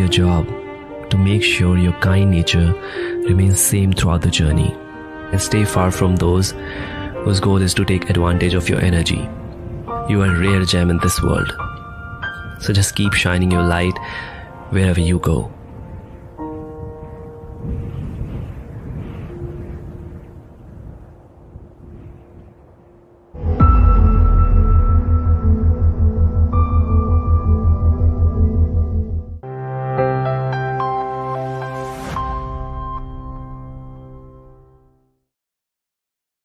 Your job to make sure your kind nature remains same throughout the journey and stay far from those whose goal is to take advantage of your energy. You are a rare gem in this world. So just keep shining your light wherever you go.